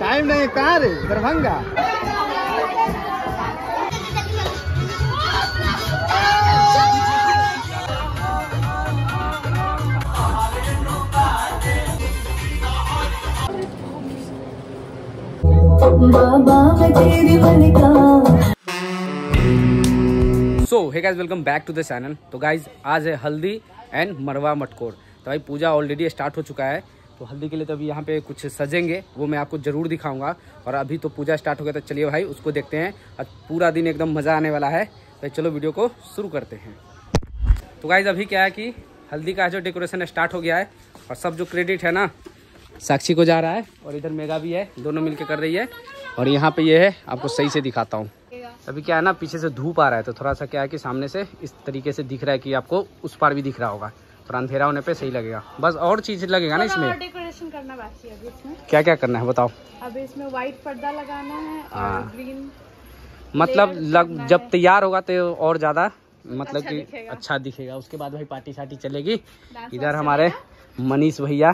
Time नहीं कहाँ रे दरभंगा। बाबा तेरी बलिका। So hey guys welcome back to the channel तो गाइज़ आज है हल्दी एंड मरवा मटकोर। तो भाई पूजा ऑलरेडी स्टार्ट हो चुका है। तो हल्दी के लिए तो अभी यहाँ पे कुछ सजेंगे, वो मैं आपको ज़रूर दिखाऊँगा। और अभी तो पूजा स्टार्ट हो गया तो चलिए भाई, उसको देखते हैं। आज पूरा दिन एकदम मज़ा आने वाला है। तो चलो वीडियो को शुरू करते हैं। तो गाइज़ अभी क्या है कि हल्दी का जो डेकोरेशन स्टार्ट हो गया है, और सब जो क्रेडिट है ना, साक्षी को जा रहा है, और इधर मेगा भी है, दोनों मिलके कर रही है। और यहाँ पे ये है, आपको सही से दिखाता हूँ। अभी क्या है ना, पीछे से धूप आ रहा है तो थोड़ा सा क्या है कि सामने से इस तरीके से दिख रहा है कि आपको उस पार भी दिख रहा होगा। थोड़ा अंधेरा होने पे सही लगेगा। बस और चीज़ लगेगा ना इसमें? डेकोरेशन करना बाकी है अभी इसमें। क्या क्या करना है बताओ। अभी इसमें व्हाइट पर्दा लगाना है और हाँ। ग्रीन मतलब लग जब तैयार होगा तो और ज़्यादा मतलब अच्छा कि दिखेगा। अच्छा दिखेगा। उसके बाद भाई पार्टी शार्टी चलेगी। इधर हमारे मनीष भैया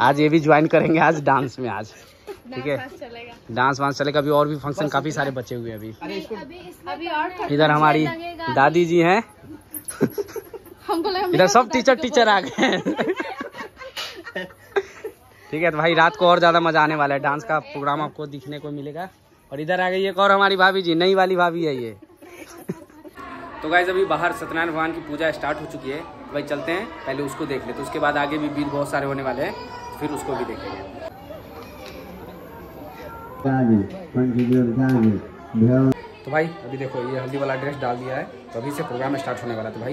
आज ये भी ज्वाइन करेंगे आज डांस में आज। ठीक है? डांस वांस चलेगा। अभी और भी फ़ंक्शन काफ़ी सारे बचे हुए अभी। अभी इधर हमारी दादी जी हैं। हमको लगा इधर सब टीचर टीचर आ गए ठीक है तो भाई रात को और ज़्यादा मज़ा आने वाला है। डांस का प्रोग्राम आपको दिखने को मिलेगा। और इधर आ गई एक और हमारी भाभी जी नई वाली भाभी है ये। तो गाइज़ अभी बाहर सत्यनारायण भगवान की पूजा स्टार्ट हो चुकी है। तो भाई चलते हैं पहले उसको देख ले तो उसके बाद आगे भी बीत बहुत सारे होने वाले हैं फिर उसको भी देखेंगे। तो भाई अभी देखो ये हल्दी वाला ड्रेस डाल दिया है। तो अभी से प्रोग्राम स्टार्ट होने वाला है तो भाई।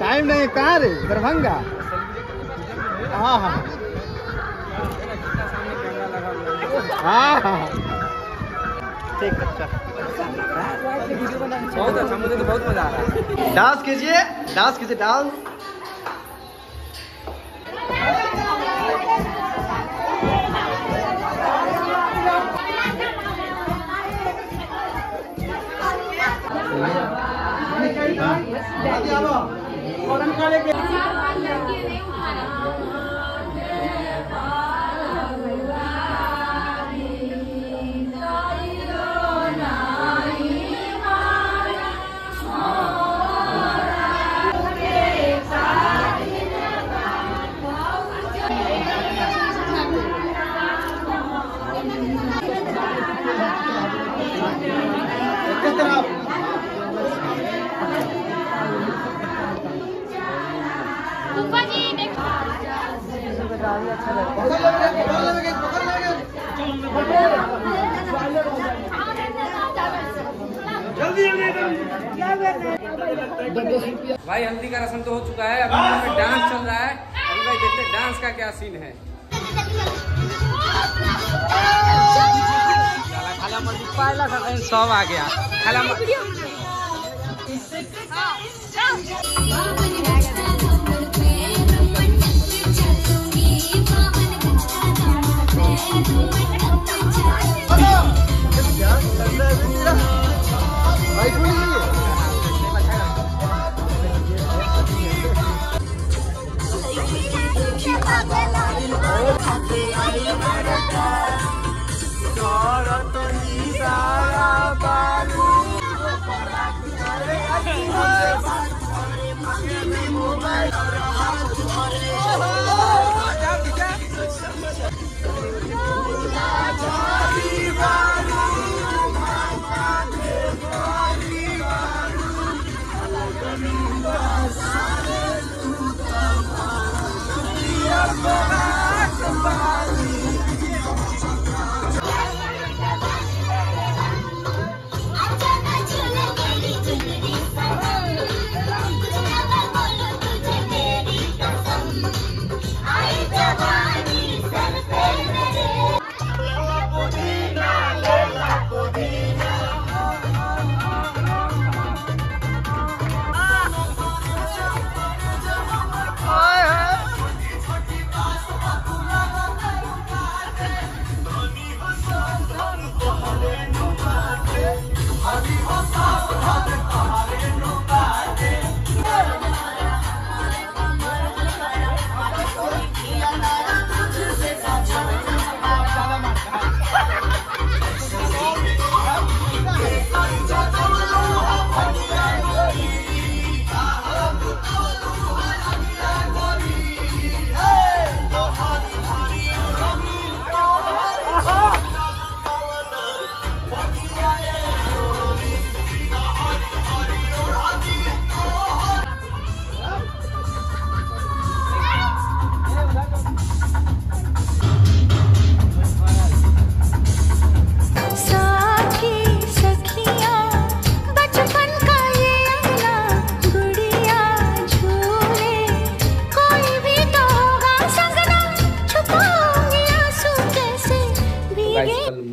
टाइम नहीं कहाँ रे? दरभंगा? हाँ हाँ। हाँ हाँ। है बहुत अच्छा मुझे तो बहुत मज़ा आ रहा है। डांस कीजिए डांस कीजिए डांस। भाई हल्दी का रस्म तो हो चुका है। अभी यहाँ पे डांस चल रहा है। अभी भाई देखते डांस का क्या सीन है। सब आ गया।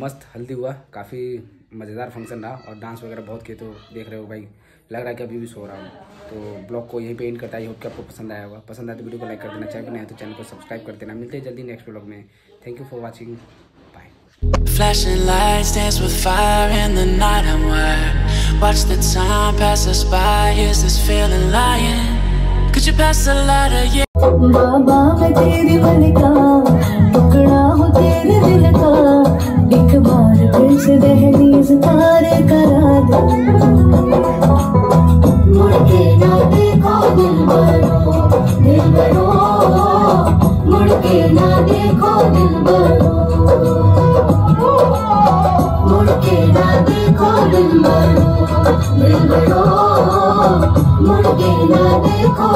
मस्त हल्दी हुआ काफ़ी मज़ेदार फ़ंक्शन रहा और डांस वगैरह बहुत किए तो देख रहे हो भाई लग रहा है कि अभी भी सो रहा हूँ तो ब्लॉग को यहीं पे एंड करता है होप कि आपको पसंद आया होगा पसंद आया तो वीडियो को लाइक कर देना चैनल नया है तो चैनल को सब्सक्राइब कर देना मिलते हैं जल्दी नेक्स्ट ब्लॉग में thank you for watching Flashing lights dance with fire in the night I'm wired Watch the time pass us by Is this feeling lying? Could you pass the lighter, yeah? बाबा मैं तेरी मन का टुकड़ा हूँ तेरे दिल का एक बार फिर से दहलीज पार करा दे। मुड़ के ना देखो दिल बरो दिल बरो मुड़ के ना देखो दिल बरो मुड़ के ना देखो दिल बरो दिल बरो मुड़ के ना देखो